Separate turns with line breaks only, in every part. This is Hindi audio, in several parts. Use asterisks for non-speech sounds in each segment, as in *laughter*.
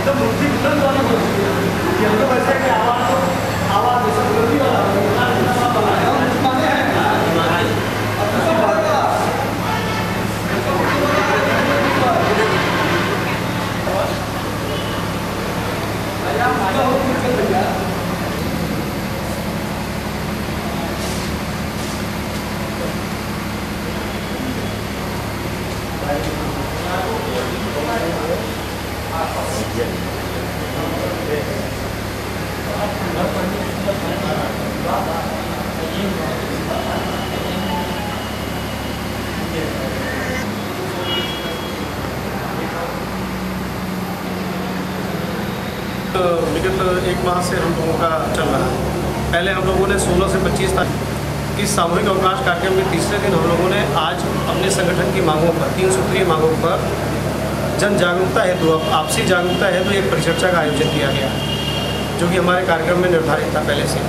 एकदम बुद्धि बुलंद वाली होती है कि हम लोग ऐसे कि आवाज़ तो आवाज़ जैसे बुलंदी वाला हो, इतना इतना बनाया हो, माने हैं क्या? अब तो सब बढ़ गया।
विगत एक माह से हम लोगों का चल रहा है। पहले हम लोगों ने 16 से 25 तारीख की सामूहिक अवकाश कार्यक्रम के तीसरे दिन हम लोगों ने आज अपने संगठन की मांगों पर, तीन सूत्रीय मांगों पर जन जागरूकता हेतु, आपसी जागरूकता हेतु एक परिचर्चा का आयोजन किया गया। है जो कि हमारे कार्यक्रम में निर्धारित था पहले से।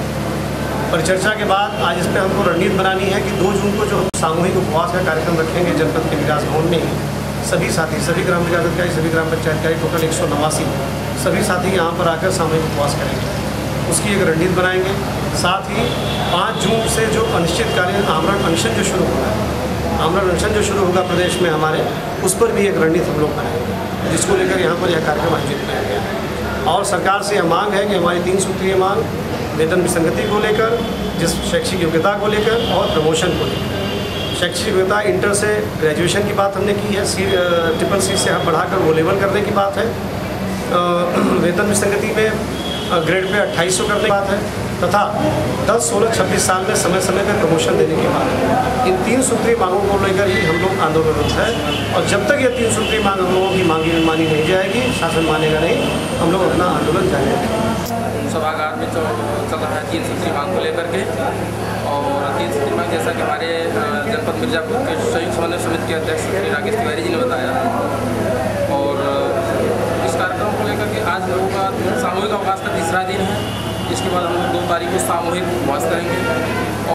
परिचर्चा के बाद आज इस पर हमको रणनीति बनानी है कि दो जून को जो सामूहिक उपवास का कार्यक्रम रखेंगे जनपद के विकास भवन में ही सभी साथी, सभी ग्राम विकास अधिकारी, सभी ग्राम पंचायत अधिकारी, टोटल एक सौ नवासी सभी साथी यहाँ पर आकर सामूहिक उपवास करेंगे। उसकी एक रणनीति बनाएँगे। साथ ही पाँच जून से जो अनिश्चितकालीन आमरण अनशन जो शुरू होगा, आमरण अनशन जो शुरू होगा प्रदेश में हमारे, उस पर भी एक रणनीति हम लोग बनाएँगे, जिसको लेकर यहाँ पर यह कार्यक्रम आयोजित किया गया। है और सरकार से यह मांग है कि हमारी तीन सूत्रीय मांग, वेतन विसंगति को लेकर, जिस शैक्षिक योग्यता को लेकर और प्रमोशन को लेकर। शैक्षिक योग्यता इंटर से ग्रेजुएशन की बात हमने की है, सी ट्रिपल सी से हम बढ़ाकर वो लेवल करने की बात है। *clears throat* वेतन विसंगति में ग्रेड पे अट्ठाईस सौ करने की बात है तथा 10, 16, 26 साल में समय समय पर प्रमोशन देने की बात है। इन तीन सूत्रीय मांगों को लेकर ही हम लोग आंदोलनरत है और जब तक ये तीन सूत्रीय मांग हम लोगों की मांगी मानी नहीं जाएगी शासन मानेगा नहीं हम लोग अपना आंदोलन जारी रखेंगे।
सभागार में चल चल रहा है तीन सूत्री मांग को लेकर के और तीन सूत्री मांग जैसा कि हमारे जनपद मिर्जापुर के संयुक्त समन्वय समिति के अध्यक्ष श्री राकेश तिवारी जी ने बताया और अ, इस कार्यक्रम को लेकर के आज लोगों का सामूहिक अवकाश का तीसरा दिन है। इसके बाद हम लोग दो तारीख को सामूहिक उपवास करेंगे।